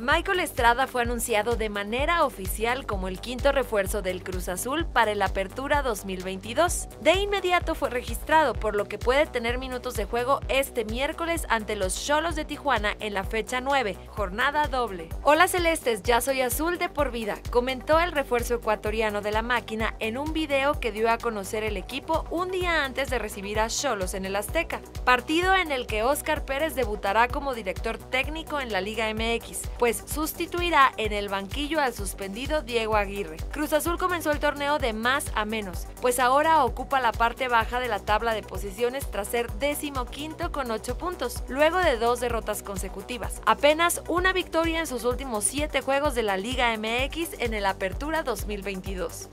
Michael Estrada fue anunciado de manera oficial como el quinto refuerzo del Cruz Azul para el Apertura 2022. De inmediato fue registrado, por lo que puede tener minutos de juego este miércoles ante los Cholos de Tijuana en la fecha 9, jornada doble. Hola Celestes, ya soy azul de por vida, comentó el refuerzo ecuatoriano de la máquina en un video que dio a conocer el equipo un día antes de recibir a Cholos en el Azteca, partido en el que Oscar Pérez debutará como director técnico en la Liga MX, pues sustituirá en el banquillo al suspendido Diego Aguirre. Cruz Azul comenzó el torneo de más a menos, pues ahora ocupa la parte baja de la tabla de posiciones tras ser décimo quinto con 8 puntos, luego de dos derrotas consecutivas. Apenas una victoria en sus últimos 7 juegos de la Liga MX en el Apertura 2022.